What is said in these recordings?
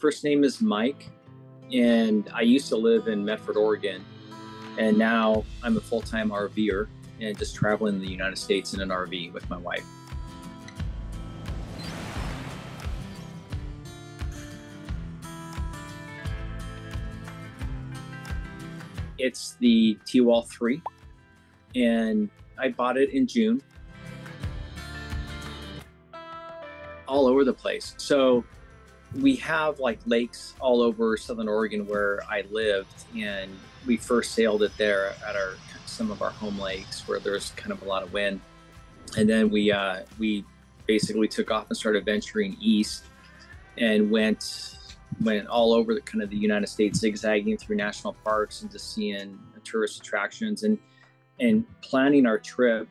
first name is Mike, and I used to live in Medford, Oregon, and now I'm a full time RVer and just traveling the United States in an RV with my wife. It's the Tiwal 3, and I bought it in June. All over the place. So we have like lakes all over Southern Oregon where I lived, and we first sailed it there at our some of our home lakes where there's kind of a lot of wind, and then we uh, we basically took off and started venturing east, and went went all over the kind of the United States, zigzagging through national parks and just seeing tourist attractions and and planning our trip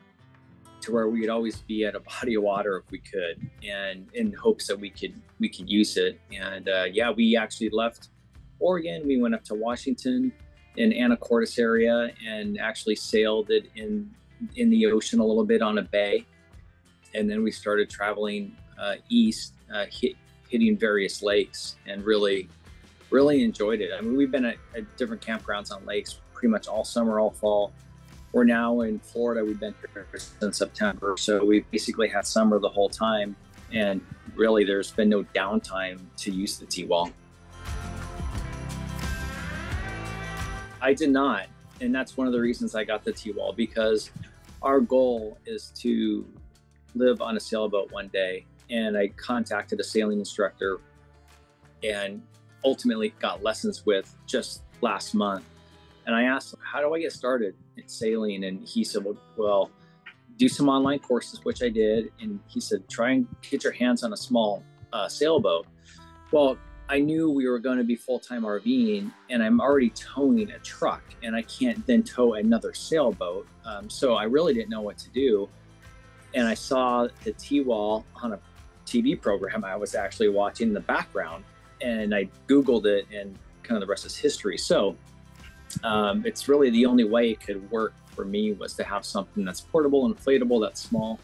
where we'd always be at a body of water if we could, and in hopes that we could we could use it. And uh, yeah, we actually left Oregon. We went up to Washington in Anacortes area and actually sailed it in in the ocean a little bit on a bay, and then we started traveling uh, east, uh, hit, hitting various lakes, and really really enjoyed it. I mean, we've been at, at different campgrounds on lakes pretty much all summer, all fall we're now in Florida. We've been here since September. So we've basically had summer the whole time. And really, there's been no downtime to use the Tiwal. I did not. And that's one of the reasons I got the Tiwal because our goal is to live on a sailboat one day. And I contacted a sailing instructor and ultimately got lessons with just last month and I asked him, how do I get started in sailing? And he said, well, well, do some online courses, which I did. And he said, try and get your hands on a small uh, sailboat. Well, I knew we were going to be full time RVing, and I'm already towing a truck, and I can't then tow another sailboat. Um, so I really didn't know what to do. And I saw the Tiwal on a TV program I was actually watching in the background, and I Googled it, and kind of the rest is history. So um, it's really the only way it could work for me was to have something that's portable, inflatable, that's small.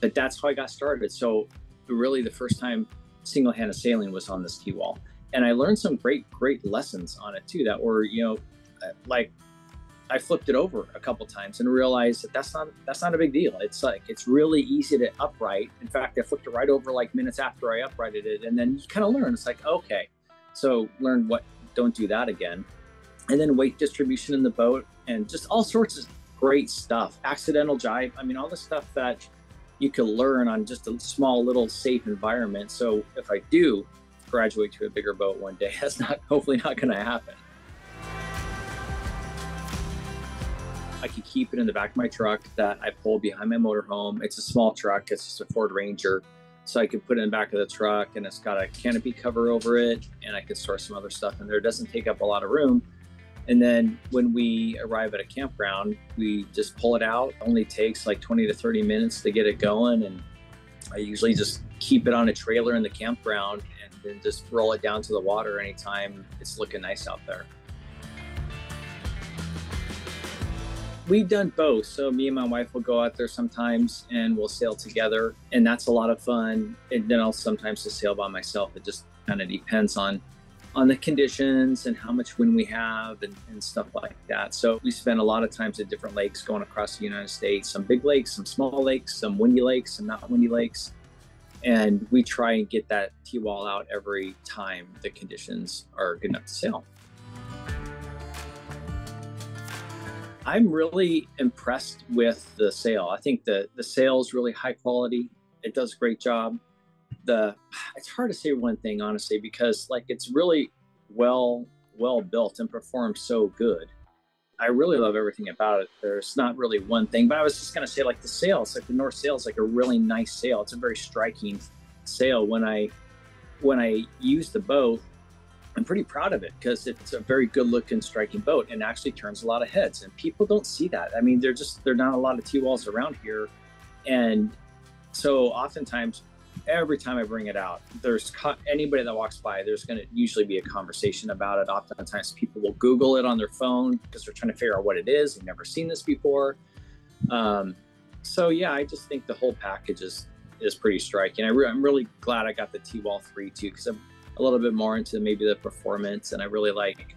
But that's how I got started. So really, the first time single-handed sailing was on this Tiwal, and I learned some great, great lessons on it too. That were, you know, uh, like I flipped it over a couple times and realized that that's not that's not a big deal. It's like it's really easy to upright. In fact, I flipped it right over like minutes after I uprighted it, and then you kind of learn. It's like okay, so learn what don't do that again and then weight distribution in the boat and just all sorts of great stuff. Accidental jibe. I mean, all the stuff that you can learn on just a small little safe environment. So if I do graduate to a bigger boat one day, that's not hopefully not going to happen. I could keep it in the back of my truck that I pull behind my motorhome. It's a small truck. It's just a Ford Ranger. So I could put it in the back of the truck and it's got a canopy cover over it and I could store some other stuff in there. It doesn't take up a lot of room and then when we arrive at a campground, we just pull it out. It only takes like 20 to 30 minutes to get it going. And I usually just keep it on a trailer in the campground and then just roll it down to the water anytime it's looking nice out there. We've done both. So me and my wife will go out there sometimes and we'll sail together. And that's a lot of fun. And then I'll sometimes just sail by myself. It just kind of depends on on the conditions and how much wind we have and, and, stuff like that. So we spend a lot of times at different lakes going across the United States, some big lakes, some small lakes, some windy lakes, some not windy lakes. And we try and get that Tiwal out every time the conditions are good enough to sail. I'm really impressed with the sail. I think the, the sail is really high quality. It does a great job the it's hard to say one thing honestly because like it's really well well built and performs so good. I really love everything about it. There's not really one thing, but I was just gonna say like the sails, like the North sail is like a really nice sail. It's a very striking sail. When I when I use the boat, I'm pretty proud of it because it's a very good looking striking boat and actually turns a lot of heads. And people don't see that. I mean, they're just there're not a lot of Tiwals around here, and so oftentimes every time I bring it out, there's co- anybody that walks by, there's going to usually be a conversation about it. Oftentimes, people will Google it on their phone because they're trying to figure out what it is. They've never seen this before. Um, so yeah, I just think the whole package is is pretty striking. I am re- really glad I got the Tiwal three too because I'm a little bit more into maybe the performance, and I really like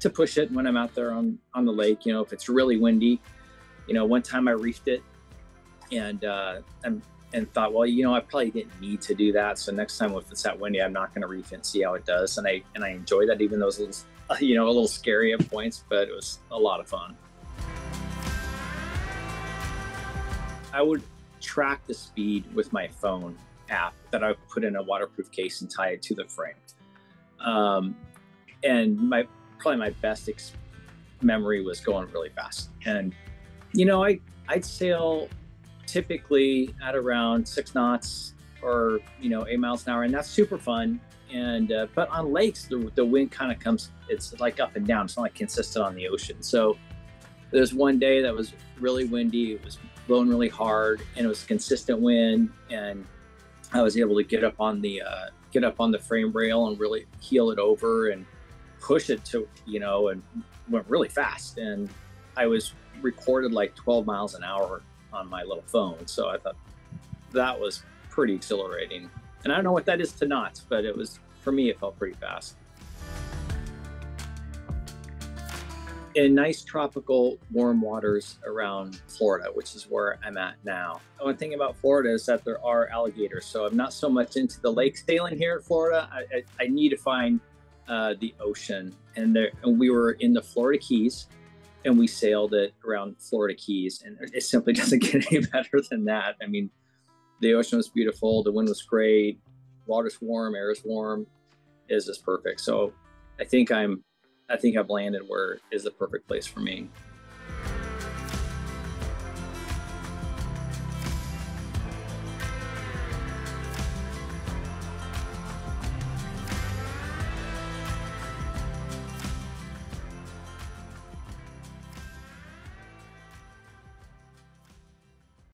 to push it when I'm out there on on the lake. You know, if it's really windy, you know, one time I reefed it, and uh, and and thought, well, you know, I probably didn't need to do that. So next time if it's that windy, I'm not going to reef and see how it does. And I and I enjoy that, even though it was a little, you know, a little scary at points, but it was a lot of fun. I would track the speed with my phone app that I put in a waterproof case and tie it to the frame. Um, and my probably my best ex- memory was going really fast. And you know, I I'd sail typically at around six knots or you know eight miles an hour, and that's super fun. And uh, but on lakes, the, the wind kind of comes. It's like up and down. It's not like consistent on the ocean. So there's one day that was really windy. It was blowing really hard, and it was consistent wind. And I was able to get up on the uh, get up on the frame rail and really heel it over and push it to you know and went really fast. And I was recorded like 12 miles an hour on my little phone. So I thought that was pretty exhilarating. And I don't know what that is to knots, but it was for me, it felt pretty fast. In nice tropical warm waters around Florida, which is where I'm at now. One thing about Florida is that there are alligators. So I'm not so much into the lake sailing here in Florida. I, I, I need to find uh, the ocean. And there, and we were in the Florida Keys, and we sailed it around Florida Keys, and it simply doesn't get any better than that. I mean, the ocean was beautiful, the wind was great, water's warm, air is warm, is just perfect. So I think I'm, I think I've landed where is the perfect place for me.